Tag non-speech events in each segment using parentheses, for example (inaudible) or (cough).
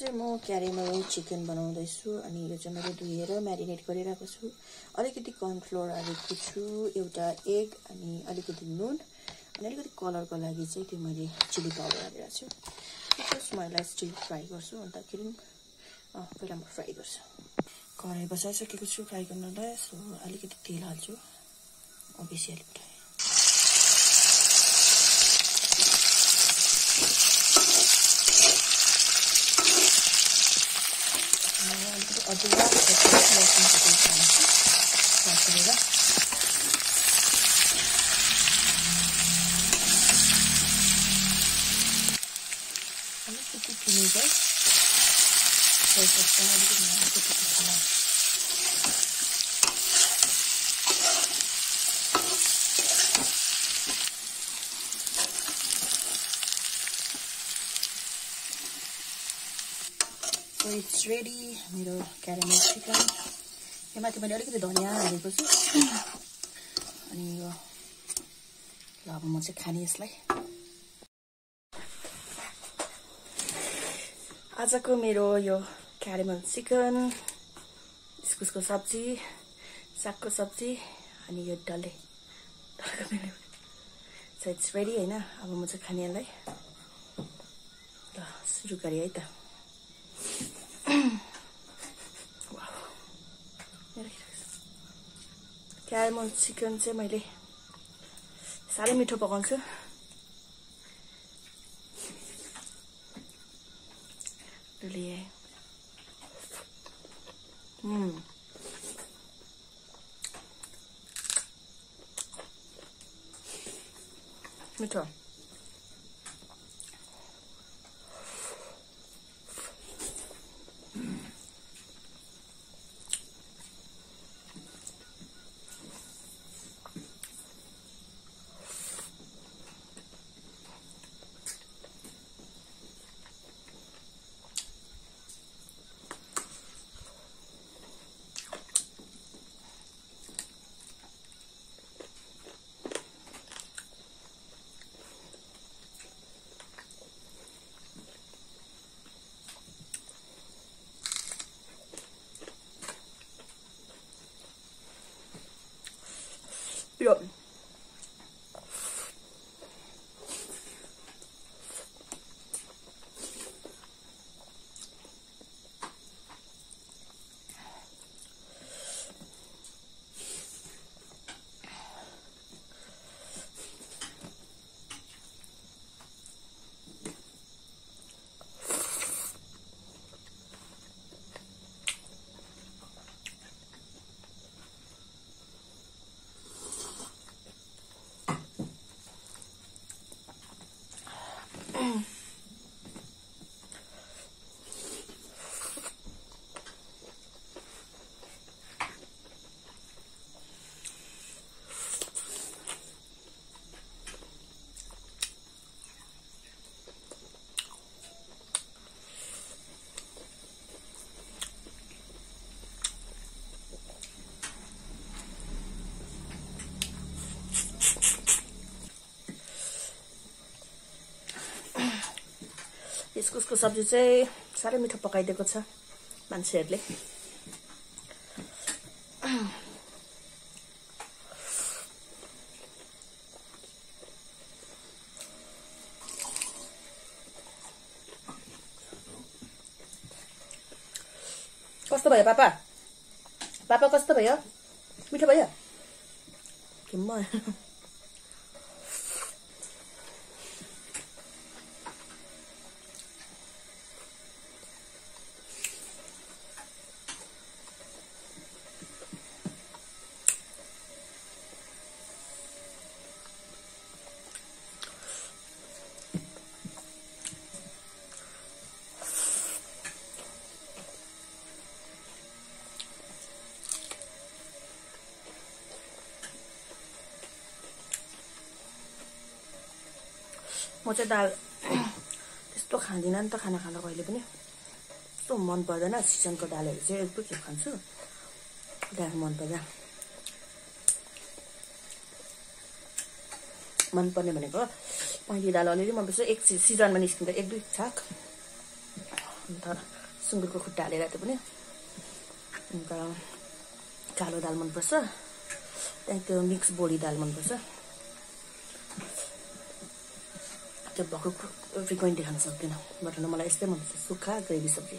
चाहिँ म क्यारेमल चिकन बनाउँदैछु अनि यो चाहिँ मैले धोएर म्यारिनेट गरिरहेको छु। अलिकति कर्नफ्लोर हालेको छु एउटा एग अनि अलिकति नुन अनि अलिकति कलरको लागि चाहिँ त्यो मैले चिली पाउडर हालेर छु। म यसलाई स्टिल फ्राई गर्छु अन्तखेरि पहिला म फ्राई गर्छु। कराई बसाइसकेको छु फ्राई गर्नलाई सो अलिकति तेल हाल्छु। बेसी हालिपठाएँ अदुवा लसुनको पेस्ट हाल्छु फ्राई अलिकति भिनेगर सोयाससँग अलिकति अलिकति मसाला सो इट्स रेडी मेरो क्यारामेल चिकन यो माथि मैले अलिकति धनियाँ हालेको छु अनि यो ल अब म चाहिँ खाने यसलाई आजको मेरो यो क्यारेमल चिकन इस्कुसको सब्जी सागको सब्जी अनि यो डल्ले सो इट्स रेडी होइन अब म चाहिँ खाने यसलाई ल सुरु गरेँ है त क्यारेमल चिकन चाहिँ मैले साह्रै मिठो पकाउँछु हम्म मिठो यो इस्कुसको सब्जी चाहिँ साह्रै मिठो पकाइदिएको छ मान्छेहरूले। कस्तो भयो पापा? पापा कस्तो भयो? मिठो भयो? म चाहिँ दाल त्यस्तो खाँदिनँ नि त खाना खाँदा कहिले पनि। त्यस्तो मन पर्दैन सिजनको दालहरू चाहिँ। एक दुई खेप खान्छु? दाल मन पर्दैन मनपर्ने भनेको पहेँली दाल अलिअलि मनपर्छ एक सिजनमा निस्किँदा एक दुई छाक अन्त सुँगुरको खुट्टा हालेर त्यो पनि। अन्त कालो दाल मनपर्छ त्यहाँदेखि त्यो मिक्स बोडी दाल मनपर्छ भएको फ्रिक्वेन्टली खान सक्दिनँ। बट मलाई यस्तै मनपर्छ। सुक्खा ग्रेभी सब्जी।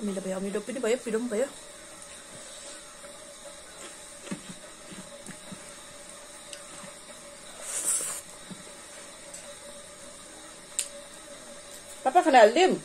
अमिलो भयो अमिलो पनि भयो पिरो पनि भयो पापा खाना हालिदिउँ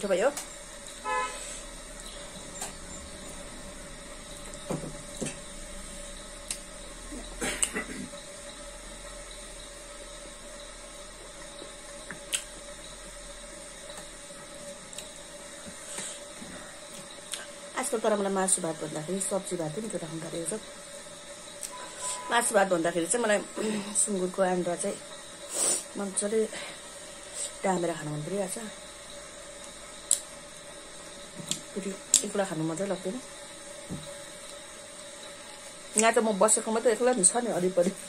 मिठो भयो आजकल तर मलाई मासु भात भन्दाखेरि सब्जी भात पनि मिठो राख्नु थालेको छ मासु भात भन्दाखेरि चाहिँ मलाई सुँगुरको आन्द्रा चाहिँ मजाले डामेर खानु मन परिरहेको छ फेरि एक्लै खानु मात्रै लाग्दैन। यहाँ त म बसेको मात्रै एक्लै छ नि वरिपरि (laughs)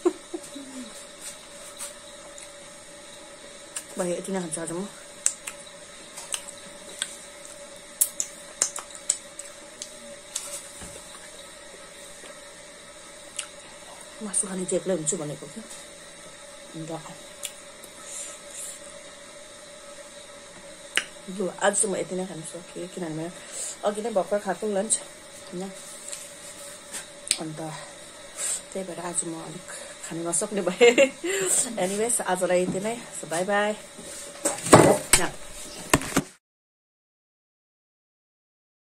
भयो यति नै खान्छ आज म। मासु खाने चाहिँ एक्लै हुन्छु भनेको क्या अन्त लु आज चाहिँ म यति नै खानु सकेँ किनभने अघि नै भर्खर खाएको लन्च होइन अन्त त्यही भएर आज म अलिक खानु नसक्ने भएँ एनिवेज आजलाई यति नै बाई बाई